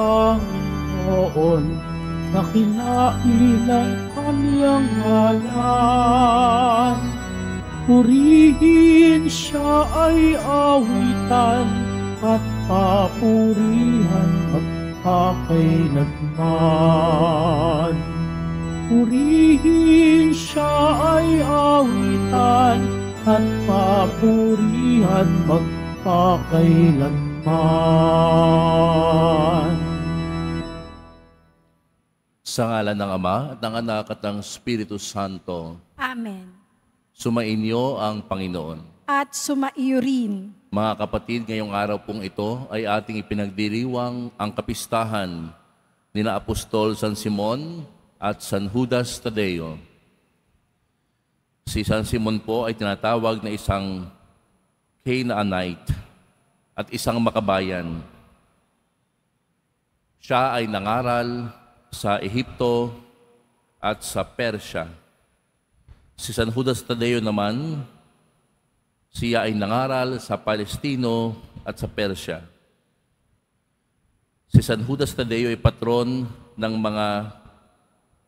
Panginoon, dakilain ang kanyang ngalan. Purihin siya ay awitan at papurihan magpakailanman. Purihin siya ay awitan at papurihan magpakailanman. Sa ngalan ng Ama at ng Anak at ng Espiritu Santo, Amen. sumainyo ang Panginoon. At sumaiyo rin Mga kapatid, ngayong araw pong ito ay ating ipinagdiriwang ang kapistahan ni na Apostol San Simon at San Judas Tadeo. Si San Simon po ay tinatawag na isang Canaanite at isang makabayan. Siya ay nangaral sa Ehipto at sa Persya. Si San Judas Tadeo naman siya ay nangaral sa Palestino at sa Persya. Si San Judas Tadeo ay patron ng mga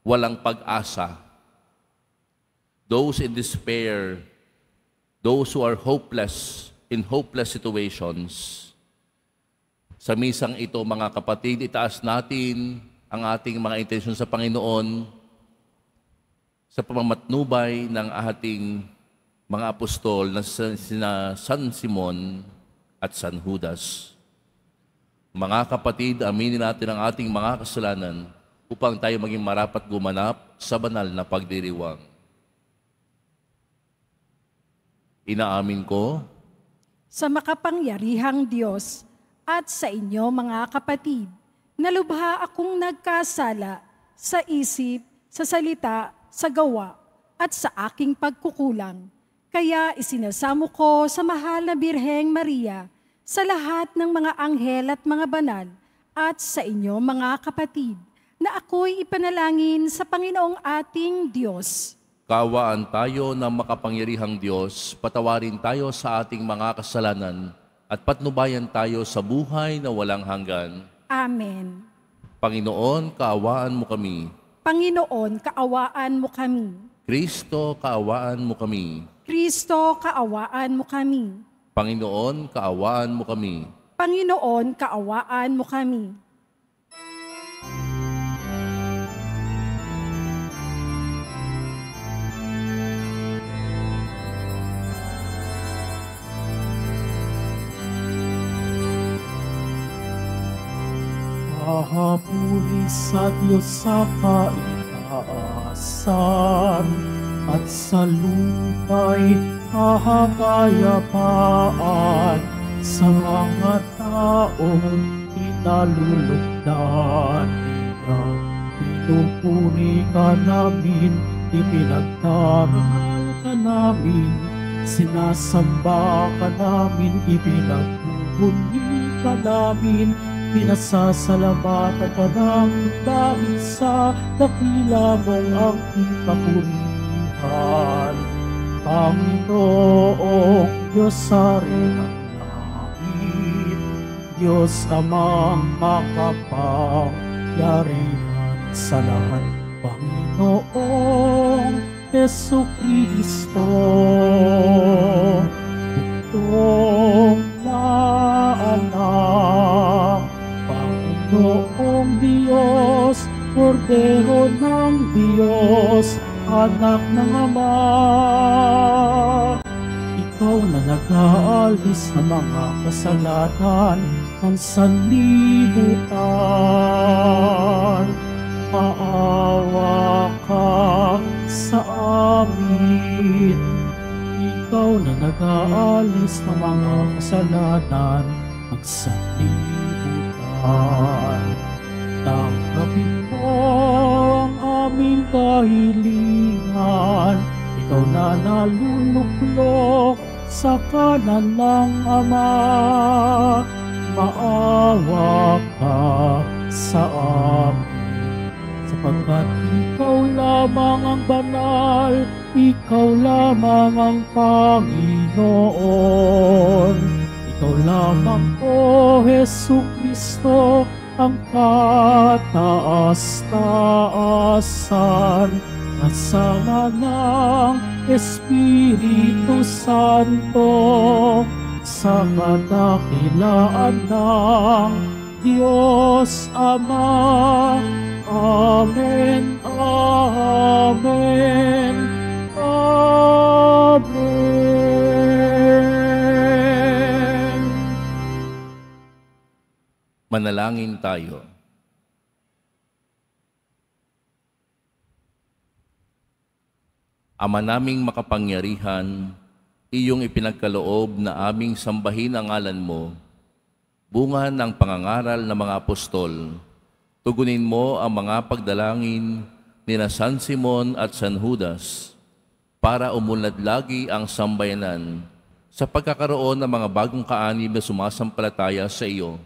walang pag-asa. Those in despair, those who are hopeless, in hopeless situations. Sa misang ito, mga kapatid, itaas natin ang ating mga intensyon sa Panginoon sa pamamatnubay ng ating mga apostol na sina San Simon at San Judas. Mga kapatid, aminin natin ang ating mga kasalanan upang tayo maging marapat gumanap sa banal na pagdiriwang. Inaamin ko sa makapangyarihang Diyos at sa inyo mga kapatid, na lubha akong nagkasala sa isip, sa salita, sa gawa, at sa aking pagkukulang. Kaya isinasamo ko sa mahal na Birheng Maria, sa lahat ng mga anghel at mga banal, at sa inyo mga kapatid, na ako'y ipanalangin sa Panginoong ating Diyos. Kawaan tayo ng makapangyarihang Diyos, patawarin tayo sa ating mga kasalanan, at patnubayan tayo sa buhay na walang hanggan. Amen. Panginoon, kaawaan mo kami. Panginoon, kaawaan mo kami. Kristo, kaawaan mo kami. Kristo, kaawaan mo kami. Panginoon, kaawaan mo kami. Panginoon, kaawaan mo kami. Hahapuli sa Diyos sa kaitaasan at sa lupa'y kahapayapaan sa mga taong inalulugdan niya. Pinupuri ka namin, ipinagdaral ka namin, sinasamba ka namin, ipinagbubunyi ka namin, pinasasalamatan ka namin dahil sa dakila mong ang kapurihan. Panginoong Diyos sa rin ang namin, Diyos amang makapangyarihan sa lahat. Panginoong Yesu Kristo, itong na anak, Panginoong Diyos, Kordero ng Diyos, anak ng Ama. Ikaw na nag-aalis ng mga kasalanan ng sanlibutan. Maawa ka sa amin. Ikaw na nag-aalis ng mga kasalanan ng sanlibutan. Tanggapin mo ang aming kahilingan. Ikaw na naluluklok sa kanan ng Ama. Maawa ka sa amin. Sapagkat ikaw lamang ang banal, ikaw lamang ang Panginoon. Ikaw lamang, O Hesu Kristo, ang kataas-taasan kasama ng Espiritu Santo sa kadakilaan ng Diyos Ama. Amen, Amen, Amen. Manalangin tayo. Ama naming makapangyarihan, iyong ipinagkaloob na aming sambahin ang ngalan mo, bunga ng pangangaral ng mga apostol. Tugunin mo ang mga pagdalangin ni na San Simon at San Judas para umunlad lagi ang sambayanan sa pagkakaroon ng mga bagong kaanib na sumasampalataya sa iyo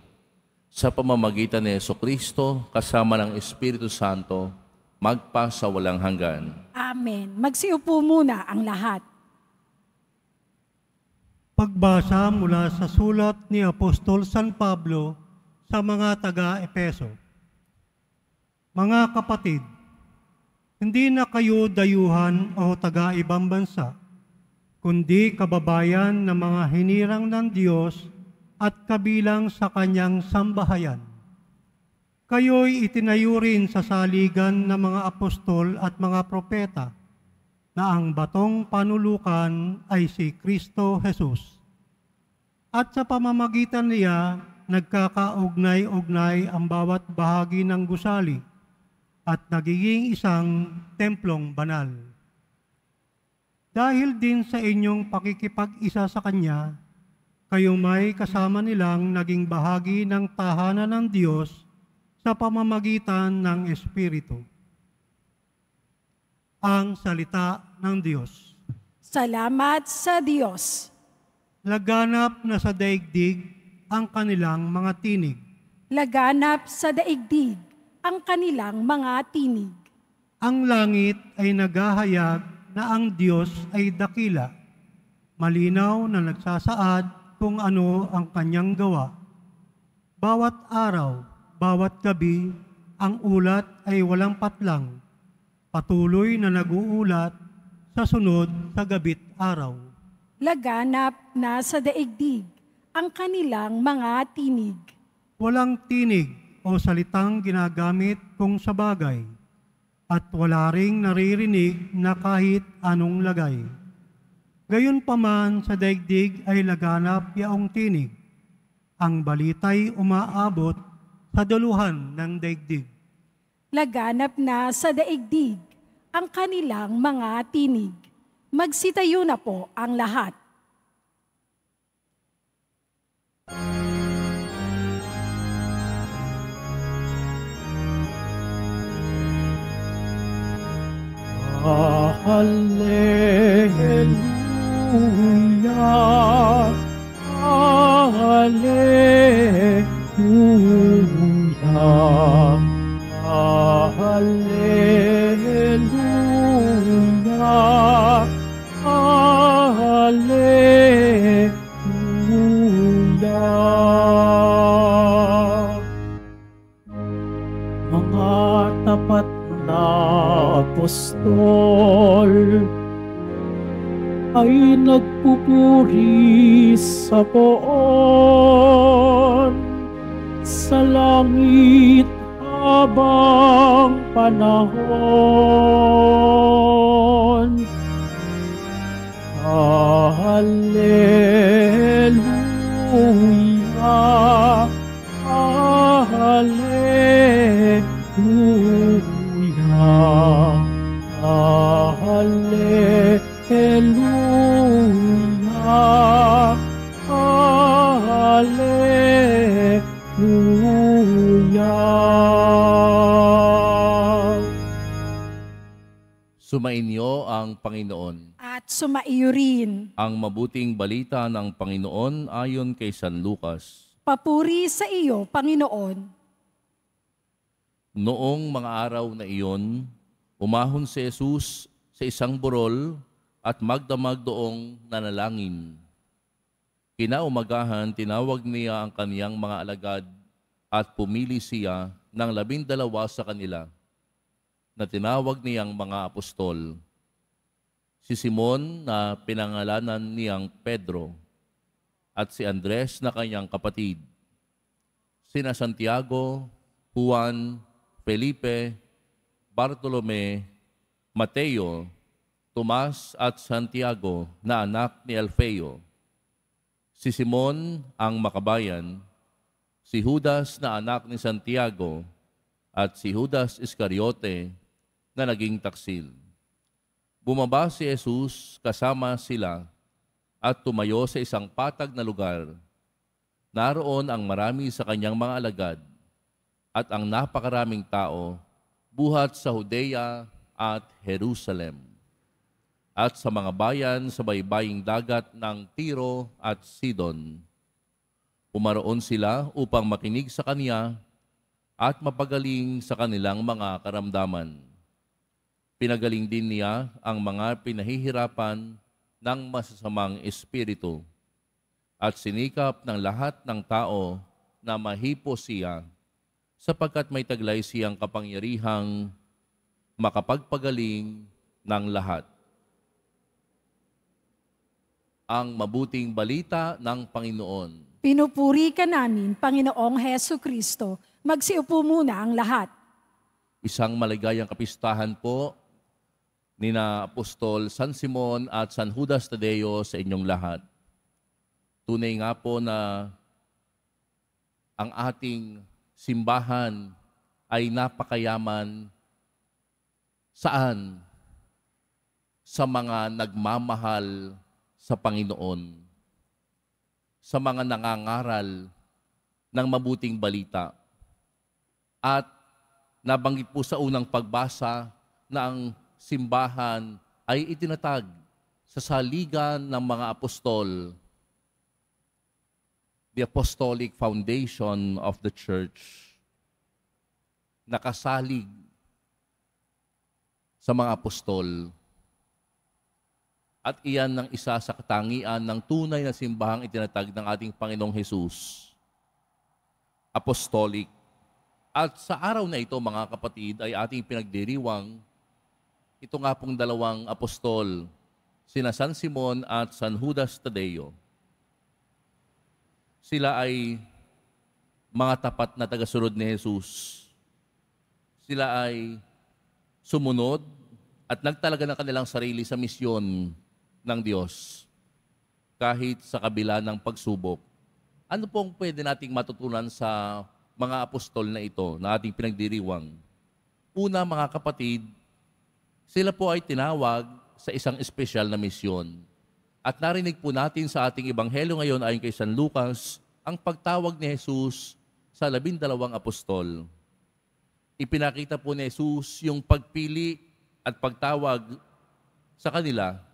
sa pamamagitan ni Yeso Kristo kasama ng Espiritu Santo magpa sa walang hanggan. Amen. Magsiupo muna ang lahat. Pagbasa mula sa sulat ni Apostol San Pablo sa mga taga-Epeso. Mga kapatid, hindi na kayo dayuhan o taga-ibang bansa, kundi kababayan ng mga hinirang ng Diyos at kabilang sa kanyang sambahayan. Kayo'y itinayo rin sa saligan ng mga apostol at mga propeta na ang batong panulukan ay si Kristo Jesus. At sa pamamagitan niya, nagkakaugnay-ugnay ang bawat bahagi ng gusali at nagiging isang templong banal. Dahil din sa inyong pakikipag-isa sa Kanya, kayo may kasama nilang naging bahagi ng tahanan ng Diyos sa pamamagitan ng Espiritu. Ang Salita ng Diyos. Salamat sa Diyos. Laganap na sa daigdig ang kanilang mga tinig. Laganap sa daigdig ang kanilang mga tinig. Ang langit ay naghahayag na ang Diyos ay dakila, malinaw na nagsasaad kung ano ang kanyang gawa. Bawat araw, bawat gabi, ang ulat ay walang patlang, patuloy na naguulat sa sunod sa gabit araw. Laganap na sa daigdig ang kanilang mga tinig. Walang tinig o salitang ginagamit kung sa bagay, at wala ring naririnig na kahit anong lagay. Gayon paman sa daigdig ay laganap yaong tinig. Ang balita'y umaabot sa duluhan ng daigdig. Laganap na sa daigdig ang kanilang mga tinig. Magsitayo na po ang lahat. Hallelujah. Hallelujah. Hallelujah. Hallelujah. Mga tapat na apostol ay nagpupuri sa poon sa langit habang panahon. Hallelujah, Hallelujah, Hallelujah. Sumainyo ang Panginoon. At sumaiyo rin. Ang mabuting balita ng Panginoon ayon kay San Lucas. Papuri sa iyo, Panginoon. Noong mga araw na iyon, umahon si Jesus sa isang burol at magdamag doong nanalangin. Kinaumagahan, tinawag niya ang kaniyang mga alagad at pumili siya ng labindalawa sa kanila na tinawag niyang mga apostol. Si Simon na pinangalanan niyang Pedro at si Andres na kanyang kapatid. Sina Santiago, Juan, Felipe, Bartolome, Mateo, Tomas at Santiago na anak ni Alfeo. Si Simon ang makabayan, si Judas na anak ni Santiago, at si Judas Iscariote na naging taksil. Bumaba si Jesus kasama sila at tumayo sa isang patag na lugar. Naroon ang marami sa kanyang mga alagad at ang napakaraming tao buhat sa Judea at Jerusalem at sa mga bayan sa baybaying dagat ng Tiro at Sidon. Pumaroon sila upang makinig sa Kanya at mapagaling sa kanilang mga karamdaman. Pinagaling din niya ang mga pinahihirapan ng masasamang espiritu at sinikap ng lahat ng tao na mahipo siya sapagkat may taglay siyang kapangyarihang makapagpagaling ng lahat. Ang mabuting balita ng Panginoon. Pinupuri ka namin, Panginoong Heso Kristo. Magsiupo muna ang lahat. Isang maligayang kapistahan po ni na Apostol San Simon at San Judas Tadeo sa inyong lahat. Tunay nga po na ang ating simbahan ay napakayaman saan? Sa mga nagmamahal sa Panginoon. Sa mga nangangaral ng mabuting balita. At nabanggit po sa unang pagbasa na ang simbahan ay itinatag sa saligan ng mga apostol, the apostolic foundation of the church. Nakasalig sa mga apostol. At iyan ang isa sa katangian ng tunay na simbahang itinatag ng ating Panginoong Hesus. Apostolic. At sa araw na ito, mga kapatid, ay ating pinagdiriwang ito nga pong dalawang apostol, sina San Simon at San Judas Tadeo. Sila ay mga tapat na tagasunod ni Jesus. Sila ay sumunod at nagtalaga ng kanilang sarili sa misyon ng Diyos kahit sa kabila ng pagsubok. Ano pong pwede nating matutunan sa mga apostol na ito na ating pinagdiriwang? Una mga kapatid, sila po ay tinawag sa isang espesyal na misyon. At narinig po natin sa ating ebanghelyo ngayon ayon kay San Lucas, ang pagtawag ni Jesus sa labindalawang apostol. Ipinakita po ni Jesus yung pagpili at pagtawag sa kanila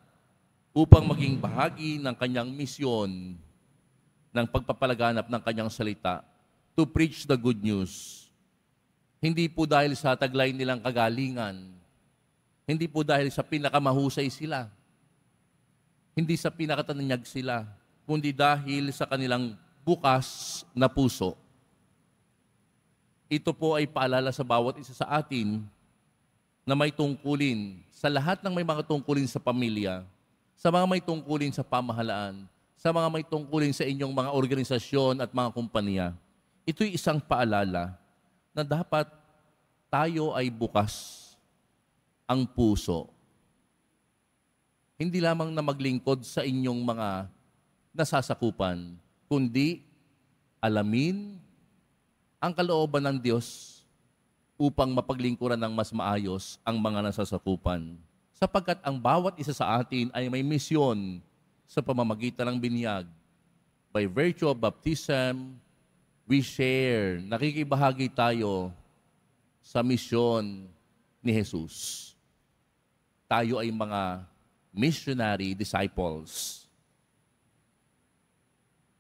upang maging bahagi ng kanyang misyon ng pagpapalaganap ng kanyang salita to preach the good news. Hindi po dahil sa taglay nilang kagalingan, hindi po dahil sa pinakamahusay sila, hindi sa pinakatananyag sila, kundi dahil sa kanilang bukas na puso. Ito po ay paalala sa bawat isa sa atin na may tungkulin sa lahat ng may mga tungkulin sa pamilya, sa mga may tungkulin sa pamahalaan, sa mga may tungkulin sa inyong mga organisasyon at mga kumpanya. Ito'y isang paalala na dapat tayo ay bukas ang puso. Hindi lamang na maglingkod sa inyong mga nasasakupan, kundi alamin ang kalooban ng Diyos upang mapaglingkuran ng mas maayos ang mga nasasakupan. Sapagkat ang bawat isa sa atin ay may misyon sa pamamagitan ng binyag. By virtue of baptism, we share, nakikibahagi tayo sa misyon ni Jesus. Tayo ay mga missionary disciples.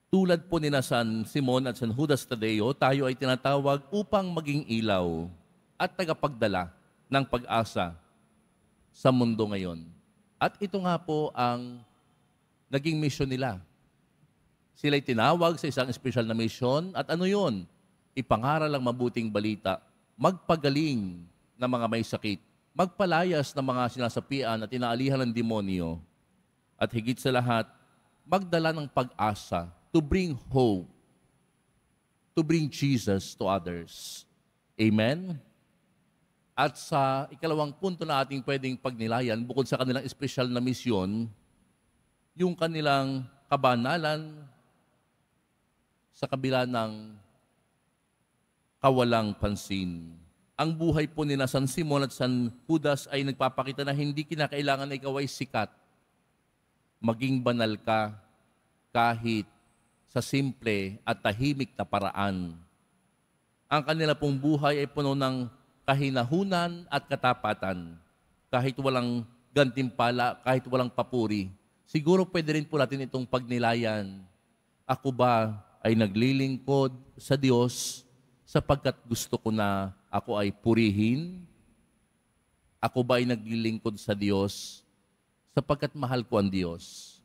Tulad po ni na San Simon at San Judas Tadeo, tayo ay tinatawag upang maging ilaw at tagapagdala ng pag-asa sa mundo ngayon. At ito nga po ang naging mission nila. Sila ay tinawag sa isang special na mission at ano yon? ipangaral ang mabuting balita, magpagaling ng mga may sakit, magpalayas ng mga sinasapian at inaalihan ng demonyo, at higit sa lahat, magdala ng pag-asa to bring hope, to bring Jesus to others. Amen? At sa ikalawang punto na ating pwedeng pagnilayan, bukod sa kanilang espesyal na misyon, yung kanilang kabanalan sa kabila ng kawalang pansin. Ang buhay po ni San Simon at San Judas ay nagpapakita na hindi kinakailangan na ikaw ay sikat. Maging banal ka kahit sa simple at tahimik na paraan. Ang kanila pong buhay ay puno ng kahinahunan at katapatan. Kahit walang gantimpala, kahit walang papuri. Siguro pwede rin po natin itong pagnilayan. Ako ba ay naglilingkod sa Diyos sapagkat gusto ko na ako ay purihin? Ako ba ay naglilingkod sa Diyos sapagkat mahal ko ang Diyos?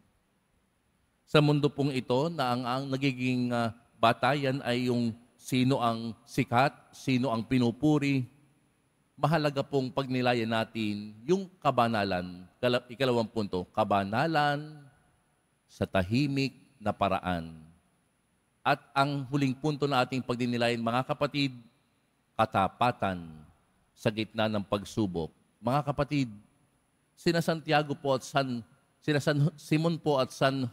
Sa mundo pong ito na ang, ang nagiging uh, batayan ay yung sino ang sikat, sino ang pinupuri, mahalaga pong pagnilayan natin yung kabanalan. Ikalawang punto, kabanalan sa tahimik na paraan. At ang huling punto na ating pagdinilayan, mga kapatid, katapatan sa gitna ng pagsubok. Mga kapatid, sina Santiago po at San, sina San Simon po at San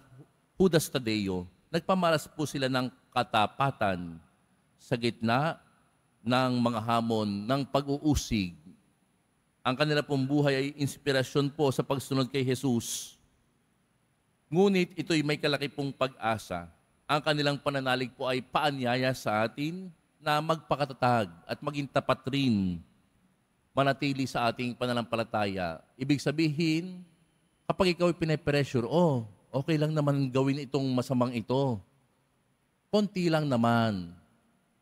Judas Tadeo, nagpamalas po sila ng katapatan sa gitna ng mga hamon ng pag-uusig. Ang kanila pong buhay ay inspirasyon po sa pagsunod kay Jesus. Ngunit ito'y may kalaki pong pag-asa. Ang kanilang pananalig po ay paanyaya sa atin na magpakatatag at maging tapat rin manatili sa ating pananampalataya. Ibig sabihin, kapag ikaw ay pinapressure, oh, okay lang naman gawin itong masamang ito. Konti lang naman.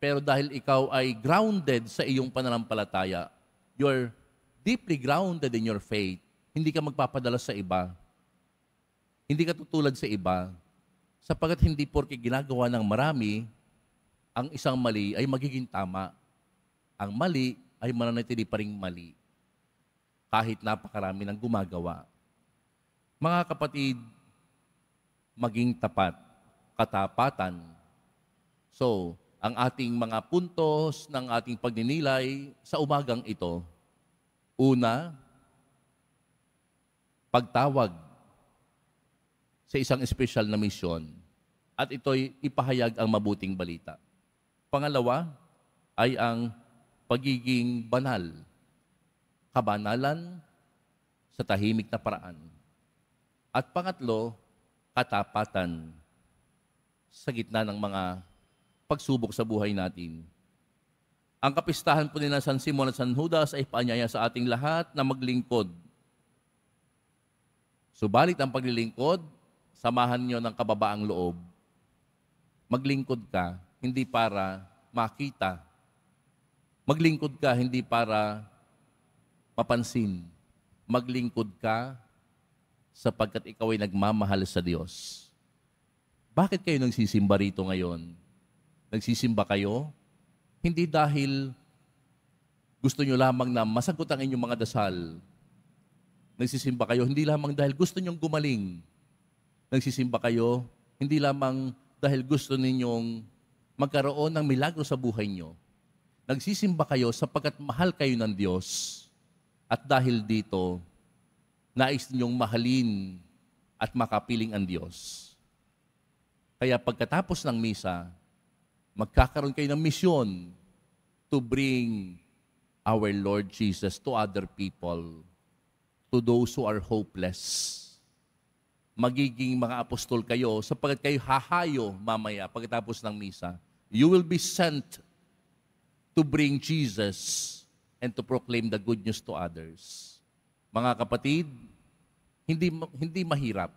Pero dahil ikaw ay grounded sa iyong pananampalataya, you're deeply grounded in your faith. Hindi ka magpapadala sa iba. Hindi ka tutulad sa iba. Sapagat hindi porke ginagawa ng marami, ang isang mali ay magiging tama. Ang mali ay mananatili pa rin mali. Kahit napakarami ng gumagawa. Mga kapatid, maging tapat, katapatan. So, ang ating mga puntos ng ating pagninilay sa umagang ito. Una, pagtawag sa isang espesyal na misyon at ito'y ipahayag ang mabuting balita. Pangalawa ay ang pagiging banal, kabanalan sa tahimik na paraan. At pangatlo, katapatan sa gitna ng mga pagsubok sa buhay natin. Ang kapistahan po nila San Simon at San Judas ay paanyaya sa ating lahat na maglingkod. Subalit ang paglilingkod, samahan nyo ng kababaang loob. Maglingkod ka, hindi para makita. Maglingkod ka, hindi para mapansin. Maglingkod ka sapagkat ikaw ay nagmamahal sa Diyos. Bakit kayo nagsisimba rito ngayon? Nagsisimba kayo? Hindi dahil gusto nyo lamang na masagot ang inyong mga dasal. Nagsisimba kayo hindi lamang dahil gusto nyong gumaling. Nagsisimba kayo hindi lamang dahil gusto ninyong magkaroon ng milagro sa buhay nyo. Nagsisimba kayo sapagkat mahal kayo ng Diyos. At dahil dito, nais ninyong mahalin at makapiling ang Diyos. Kaya pagkatapos ng misa, magkakaroon kayo ng misyon to bring our Lord Jesus to other people, to those who are hopeless. Magiging mga apostol kayo sapagkat kayo hahayo mamaya pagkatapos ng misa. You will be sent to bring Jesus and to proclaim the good news to others. Mga kapatid, hindi hindi mahirap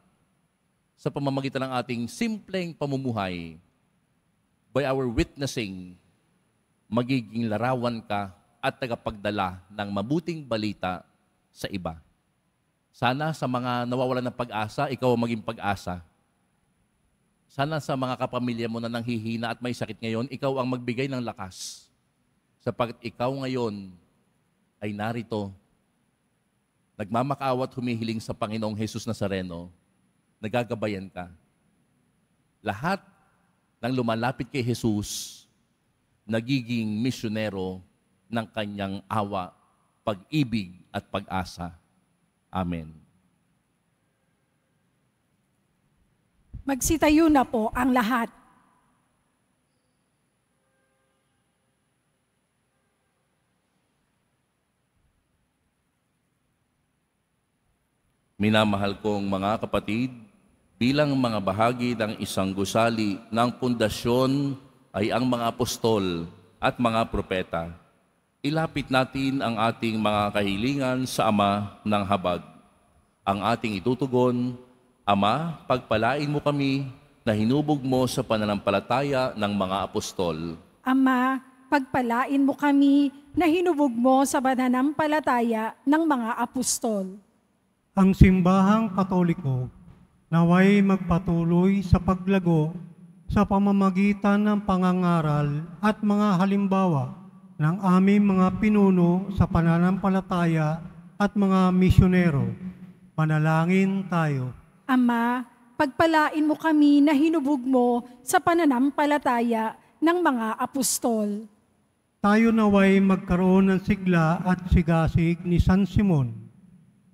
sa pamamagitan ng ating simpleng pamumuhay by our witnessing, magiging larawan ka at tagapagdala ng mabuting balita sa iba. Sana sa mga nawawalan ng pag-asa, ikaw ang maging pag-asa. Sana sa mga kapamilya mo na nanghihina at may sakit ngayon, ikaw ang magbigay ng lakas. Sapagkat ikaw ngayon ay narito, nagmamakaawa at humihiling sa Panginoong Jesus Nazareno, nagagabayan ka. Lahat ng lumalapit kay Jesus, nagiging misyonero ng kanyang awa, pag-ibig at pag-asa. Amen. Magsitayo na po ang lahat. Minamahal kong mga kapatid, bilang mga bahagi ng isang gusali ng pundasyon ay ang mga apostol at mga propeta. Ilapit natin ang ating mga kahilingan sa Ama ng Habag. Ang ating itutugon, Ama, pagpalain mo kami na hinubog mo sa pananampalataya ng mga apostol. Ama, pagpalain mo kami na hinubog mo sa pananampalataya ng mga apostol. Ang simbahang katoliko naway magpatuloy sa paglago sa pamamagitan ng pangangaral at mga halimbawa ng aming mga pinuno sa pananampalataya at mga misyonero. Manalangin tayo. Ama, pagpalain mo kami na hinubog mo sa pananampalataya ng mga apostol. Tayo naway magkaroon ng sigla at sigasig ni San Simon.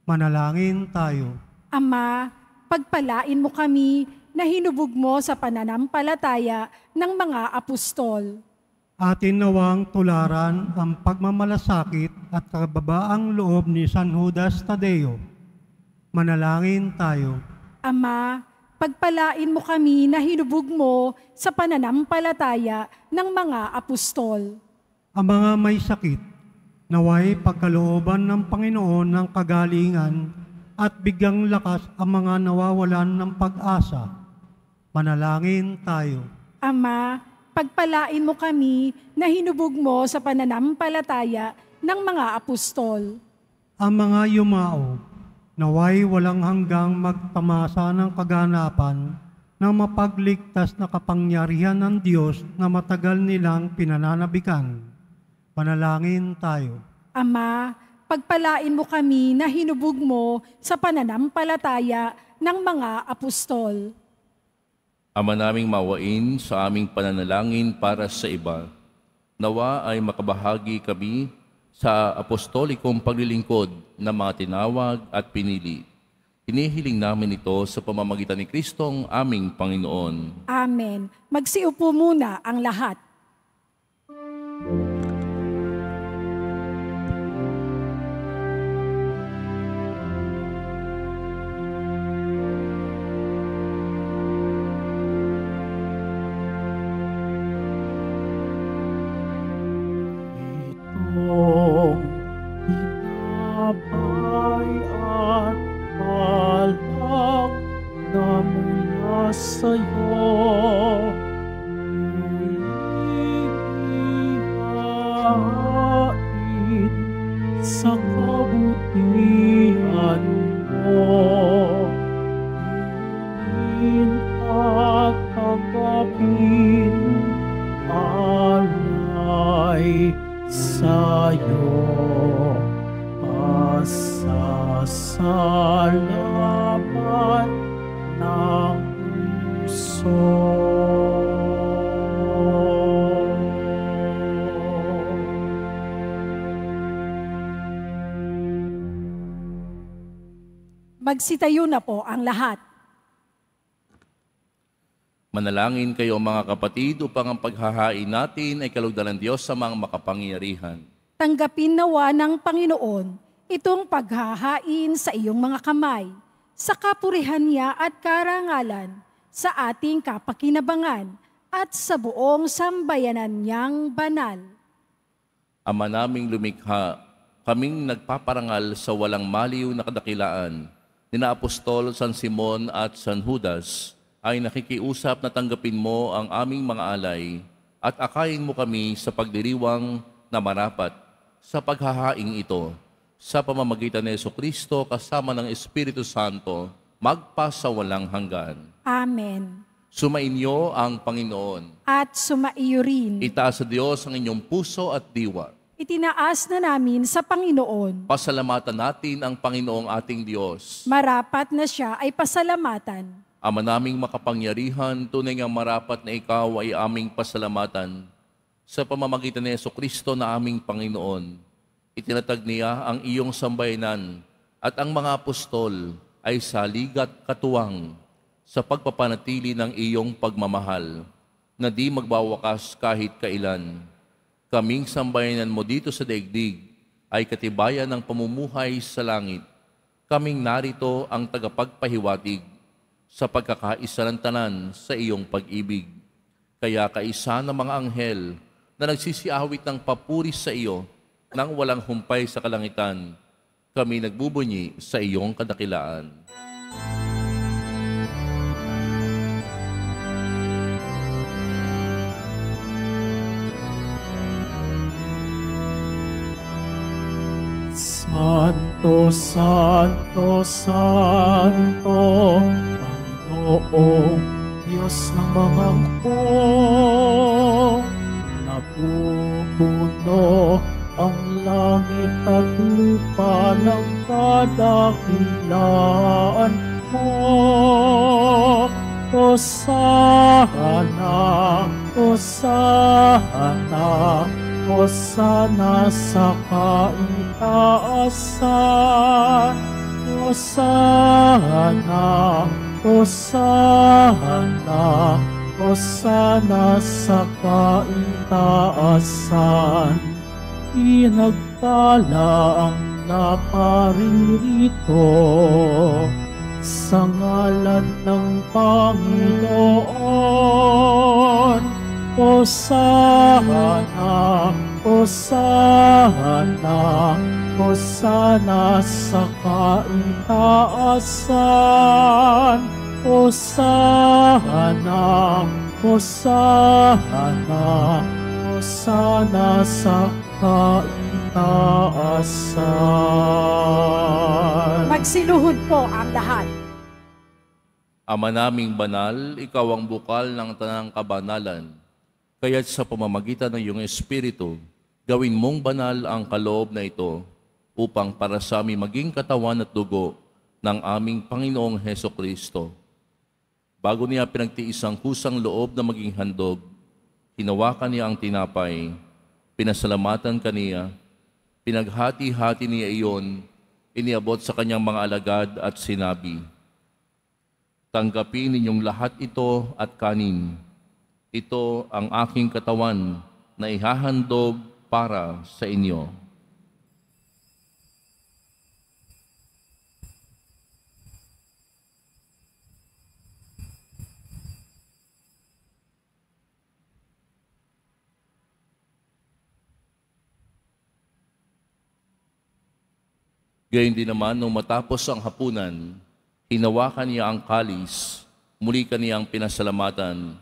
Manalangin tayo. Ama, pagpalain mo kami na hinubog mo sa pananampalataya ng mga apostol. Atin nawang tularan ang pagmamalasakit at kababaang loob ni San Judas Tadeo. Manalangin tayo. Ama, pagpalain mo kami na hinubog mo sa pananampalataya ng mga apostol. Ang mga may sakit, naway pagkalooban ng Panginoon ng kagalingan at bigyang lakas ang mga nawawalan ng pag-asa. Manalangin tayo. Ama, pagpalain mo kami na hinubog mo sa pananampalataya ng mga apostol. Ang mga yumao, naway walang hanggang magtamasa ng kaganapan na mapagligtas na kapangyarihan ng Diyos na matagal nilang pinananabikan. Panalangin tayo. Ama, pagpalain mo kami na hinubog mo sa pananampalataya ng mga apostol. Ama naming mawain sa aming pananalangin para sa iba. Nawa ay makabahagi kami sa apostolikong paglilingkod ng mga tinawag at pinili. Inihiling namin ito sa pamamagitan ni Kristong aming Panginoon. Amen. Magsiupo muna ang lahat. Magsitayo na po ang lahat. Manalangin kayo mga kapatid upang ang paghahain natin ay kalugdan ng Diyos sa mga makapangyarihan. Tanggapin nawa ng Panginoon itong paghahain sa iyong mga kamay, sa kapurihan niya at karangalan, sa ating kapakinabangan, at sa buong sambayanan niyang banal. Ama naming lumikha, kaming nagpaparangal sa walang maliw na kadakilaan, nina Apostol San Simon at San Judas, ay nakikiusap na tanggapin mo ang aming mga alay at akayin mo kami sa pagdiriwang na marapat sa paghahaing ito sa pamamagitan ni Yeso Kristo kasama ng Espiritu Santo magpa sa walang hanggan. Amen. Sumainyo ang Panginoon. at sumaiyo rin. Itaas sa Diyos ang inyong puso at diwa. Itinaas na namin sa Panginoon. Pasalamatan natin ang Panginoong ating Diyos. Marapat na siya ay pasalamatan. Ama naming makapangyarihan, tunay nga marapat na ikaw ay aming pasalamatan sa pamamagitan ni Yeso Kristo na aming Panginoon. Itinatag niya ang iyong sambayanan at ang mga apostol ay saligat katuwang sa pagpapanatili ng iyong pagmamahal na di magbawakas kahit kailan. Kaming sambayanan mo dito sa daigdig ay katibayan ng pamumuhay sa langit. Kaming narito ang tagapagpahiwatig sa pagkakaisa ng tanan sa iyong pag-ibig. Kaya kaisa ng mga anghel na nagsisiawit ng papuri sa iyo nang walang humpay sa kalangitan, kami nagbubunyi sa iyong kadakilaan. Santo, Santo, Santo, Panginoong Diyos ng mga ko. Napupuno ang langit at lupa ng kadakilaan mo. Hosana, Hosana, Hosana sa kaitaasan. Hosana, Hosana, Hosana sa kaitaasan. Pinagpala ang naparirito sa ngalan ng Panginoon. Hosana, Hosana, Hosana sa kaitaasan. Hosana, Hosana, Hosana sa kaitaasan. Magsiluhod po ang lahat. Ama naming banal, ikaw ang bukal ng tanang kabanalan. Kaya't sa pamamagitan ng iyong Espiritu, gawin mong banal ang kaloob na ito upang para sa aming maging katawan at dugo ng aming Panginoong Heso Kristo. Bago niya pinagtiis ang kusang loob na maging handog, hinawakan niya ang tinapay, pinasalamatan kaniya, pinaghati-hati niya iyon, iniabot sa kanyang mga alagad at sinabi, Tanggapin ninyong lahat ito at kanin. Ito ang aking katawan na ihahandog para sa inyo. Gayun din naman, nung matapos ang hapunan, hinawakan niya ang kalis, muli kaniyang pinasalamatan.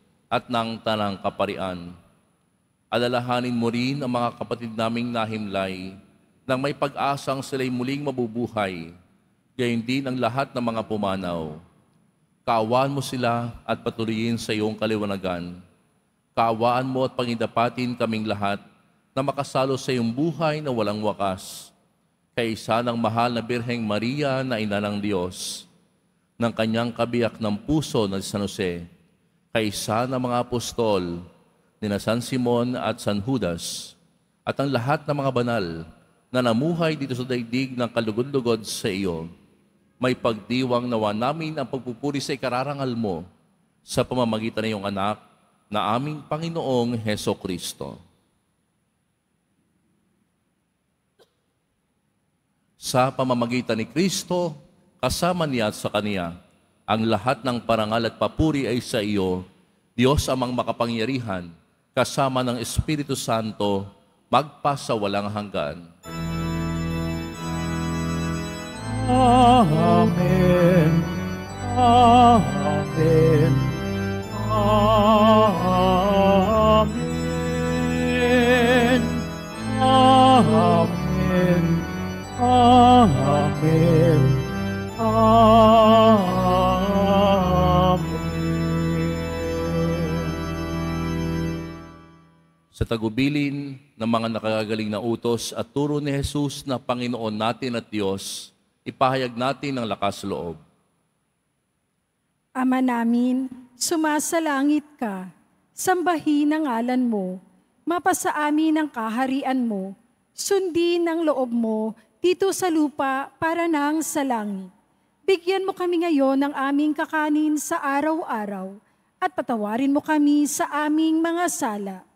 at ng Tanang Kaparian. Alalahanin mo rin ang mga kapatid naming nahimlay nang may pag-asang sila'y muling mabubuhay, gayon din ang lahat ng mga pumanaw. Kaawaan mo sila at patuloyin sa iyong kaliwanagan. Kaawaan mo at pangidapatin kaming lahat na makasalo sa iyong buhay na walang wakas kaysa ng mahal na Birheng Maria na ina ng Diyos, ng kanyang kabiyak ng puso na San Jose, kaysa ng mga apostol, ni na San Simon at San Judas, at ang lahat ng mga banal na namuhay dito sa daigdig ng kalugod-lugod sa iyo, may pagdiwang nawa namin ang pagpupuri sa ikararangal mo sa pamamagitan ng iyong anak na aming Panginoong Heso Kristo. Sa pamamagitan ni Kristo, kasama niya sa Kaniya, ang lahat ng parangal at papuri ay sa iyo, Diyos amang makapangyarihan, kasama ng Espiritu Santo, magpasa walang hanggan. Amen. Amen. Amen. Tagubilin ng mga nakagagaling na utos at turo ni Jesus na Panginoon natin at Diyos, ipahayag natin ang lakas loob. Ama namin, sumasalangit ka, sambahin ang ngalan mo, mapasa amin ang kaharian mo, sundin ang loob mo dito sa lupa para nang sa langit. Bigyan mo kami ngayon ng aming kakanin sa araw-araw at patawarin mo kami sa aming mga sala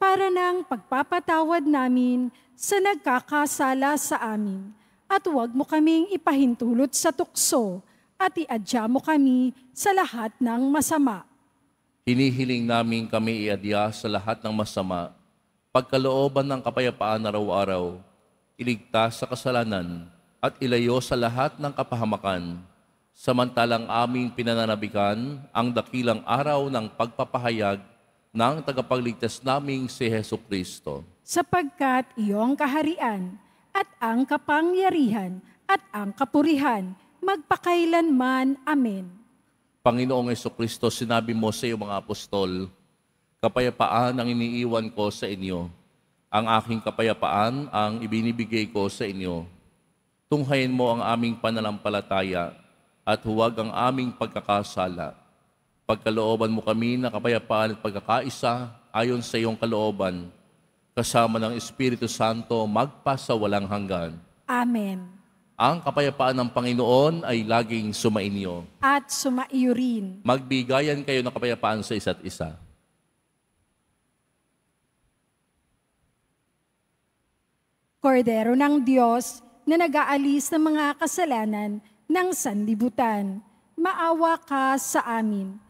para nang pagpapatawad namin sa nagkakasala sa amin. At huwag mo kaming ipahintulot sa tukso at iadya mo kami sa lahat ng masama. Hinihiling namin kami iadya sa lahat ng masama, pagkalooban ng kapayapaan araw-araw, iligtas sa kasalanan, at ilayo sa lahat ng kapahamakan, samantalang aming pinananabikan ang dakilang araw ng pagpapahayag ng tagapagligtas naming si Heso Kristo. sapagkat iyong kaharian at ang kapangyarihan at ang kapurihan magpakailanman. Amen. Panginoong Heso Kristo, sinabi mo sa iyong mga apostol, kapayapaan ang iniiwan ko sa inyo. Ang aking kapayapaan ang ibinibigay ko sa inyo. Tunghayin mo ang aming pananampalataya at huwag ang aming pagkakasala. Pagkalooban mo kami na kapayapaan at pagkakaisa ayon sa iyong kalooban, kasama ng Espiritu Santo magpasa walang hanggan. Amen. Ang kapayapaan ng Panginoon ay laging sumainyo. At sumaiyo rin. Magbigayan kayo ng kapayapaan sa isa't isa. Kordero ng Diyos na nag-aalis ng mga kasalanan ng sanlibutan, maawa ka sa amin.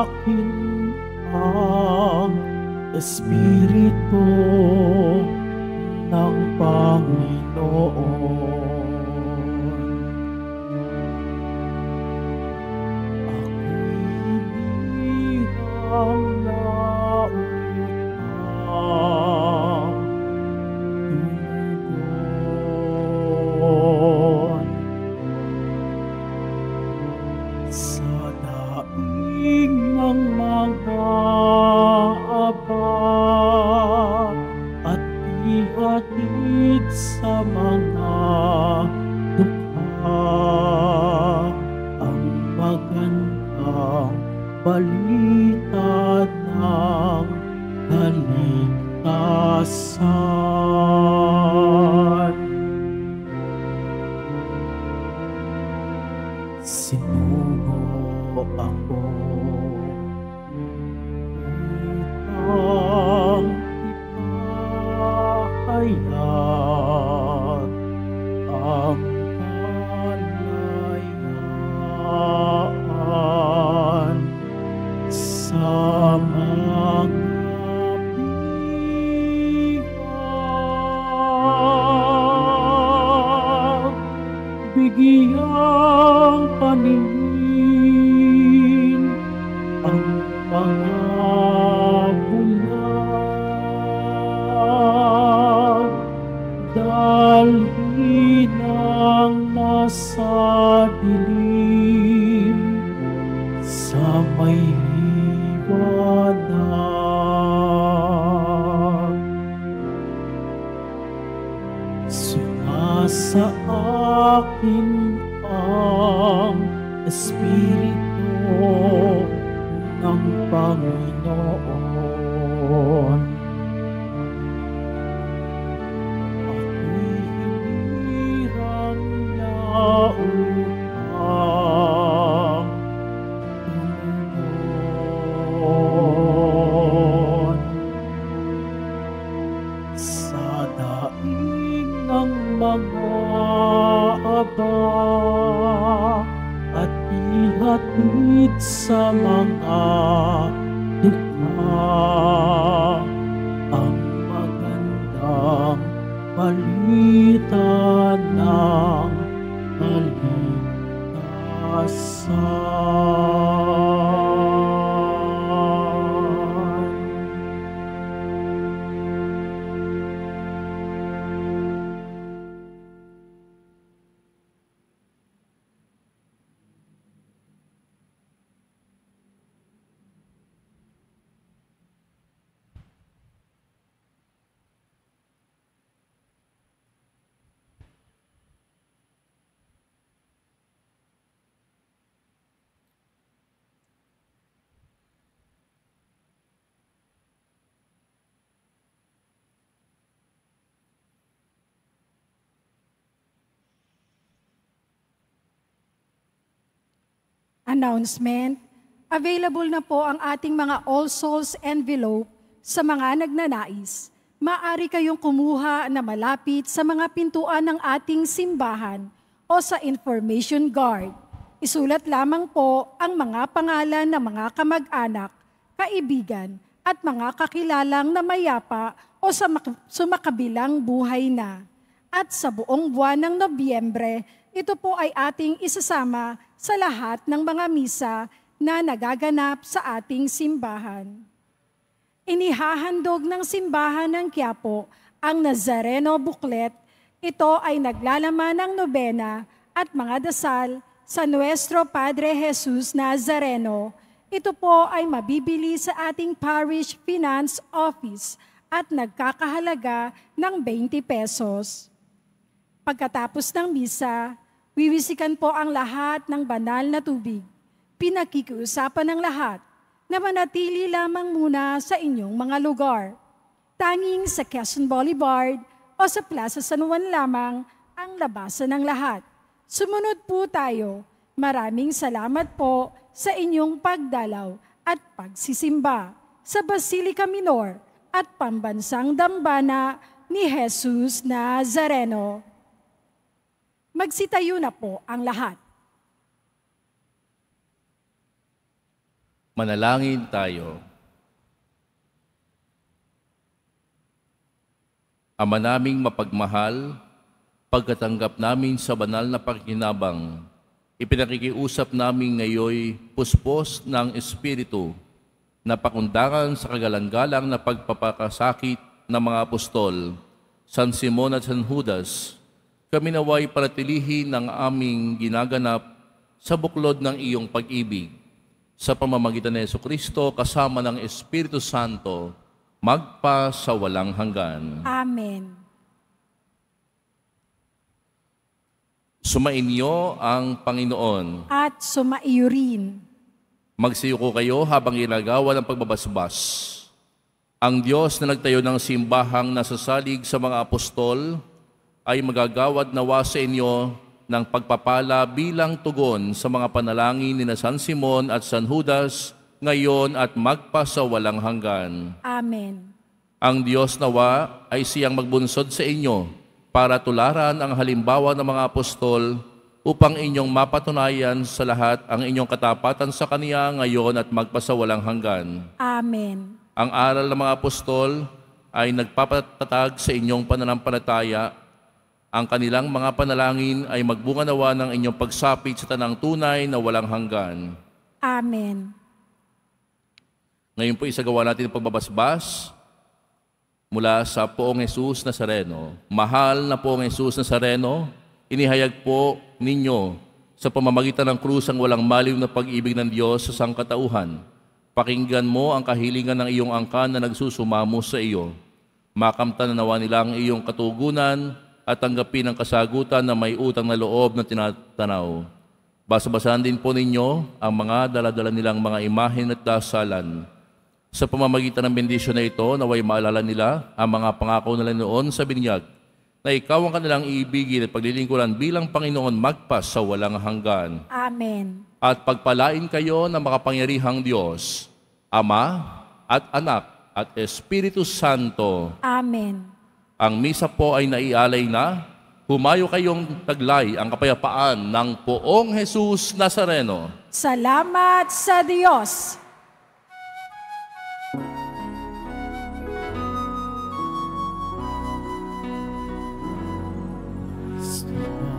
Akin ang Espiritu balita ng kaligtasan. Announcement, available na po ang ating mga All Souls envelope sa mga nagnanais. Maaari kayong kumuha na malapit sa mga pintuan ng ating simbahan o sa information guard. Isulat lamang po ang mga pangalan ng mga kamag-anak, kaibigan, at mga kakilalang na mayapa o sa mak- sumakabilang buhay na. At sa buong buwan ng Nobyembre, ito po ay ating isasama sa lahat ng mga misa na nagaganap sa ating simbahan. Inihahandog ng simbahan ng Quiapo ang Nazareno Booklet. Ito ay naglalaman ng nobena at mga dasal sa Nuestro Padre Jesus Nazareno. Ito po ay mabibili sa ating Parish Finance Office at nagkakahalaga ng 20 pesos. Pagkatapos ng misa, wiwisikan po ang lahat ng banal na tubig. Pinakikiusapan ng lahat na manatili lamang muna sa inyong mga lugar. Tanging sa Quezon Boulevard o sa Plaza San Juan lamang ang labasan ng lahat. Sumunod po tayo. Maraming salamat po sa inyong pagdalaw at pagsisimba sa Basilica Minor at Pambansang Dambana ni Jesus Nazareno. Magsitayo na po ang lahat. Manalangin tayo. Ama naming mapagmahal, pagkatanggap namin sa banal na pakinabang, ipinakikiusap namin ngayoy puspos ng Espiritu na pakundangan sa kagalang-galang na pagpapakasakit ng mga apostol, San Simon at San Judas, kami naway paratilihin ng aming ginaganap sa buklod ng iyong pag-ibig. Sa pamamagitan ni Yeso Kristo kasama ng Espiritu Santo, magpa sa walang hanggan. Amen. Sumainyo ang Panginoon. At sumaiyo rin. Magsiyuko kayo habang ginagawa ng pagbabasbas. Ang Diyos na nagtayo ng simbahang nasasalig sa mga apostol ay magagawad nawa sa inyo ng pagpapala bilang tugon sa mga panalangin ni na San Simon at San Judas ngayon at magpa sa walang hanggan. Amen. Ang Diyos nawa ay siyang magbunsod sa inyo para tularan ang halimbawa ng mga apostol upang inyong mapatunayan sa lahat ang inyong katapatan sa Kaniya ngayon at magpasawalang hanggan. Amen. Ang aral ng mga apostol ay nagpapatatag sa inyong pananampalataya. Ang kanilang mga panalangin ay magbunga nawa ng inyong pagsapit sa tanang tunay na walang hanggan. Amen. Ngayon po isagawa natin ang pagbabasbas mula sa Poong Jesus Nazareno. Mahal na Poong Jesus Nazareno, inihayag po ninyo sa pamamagitan ng krus ang walang maliw na pag-ibig ng Diyos sa sangkatauhan. Pakinggan mo ang kahilingan ng iyong angkan na nagsusumamo sa iyo. Makamtan na nawa nila ang iyong katugunan at tanggapin ang kasagutan na may utang na loob na tinatanaw. Basa-basahan din po ninyo ang mga daladala nilang mga imahen at dasalan sa pamamagitan ng bendisyon na ito, naway maalala nila ang mga pangako nila noon sa binyag na ikaw ang kanilang iibigin at paglilingkuran bilang Panginoon magpas sa walang hanggan. Amen. At pagpalain kayo ng makapangyarihang Diyos, Ama at Anak at Espiritu Santo. Amen. Ang misa po ay naialay na, humayo kayong taglay ang kapayapaan ng poong Jesus Nazareno. Salamat sa Diyos.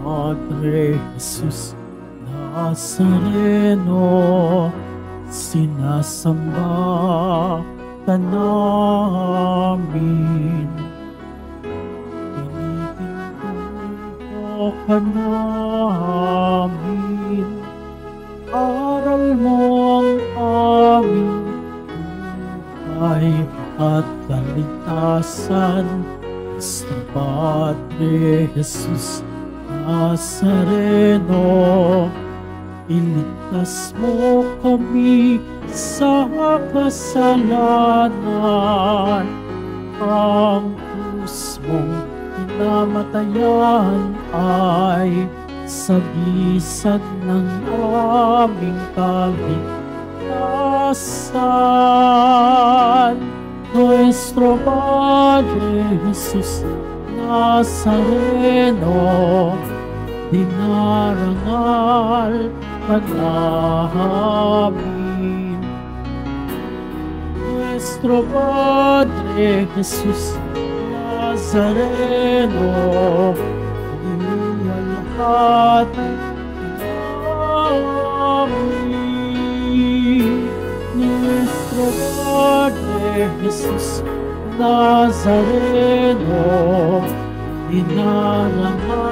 Padre Jesus Nazareno, sinasamba ka namin. Ka namin, aral mo ang aming buhay at kaligtasan. Cristo Padre Jesus Nazareno, iligtas mo kami sa kasalanan. Ang krus mong pinamatayan ay sagisag ng aming kaligtasan. Nuestro Padre Jesus Nazareno, dinarangal ka namin. Nuestro Padre Jesus Nazareno, inialahat namin. Nuestro Padre Jesus Nazareno, dinarangal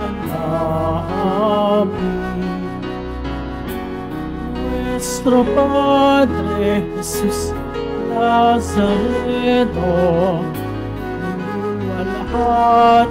ka namin. Nuestro Padre Jesus Nazareno, God,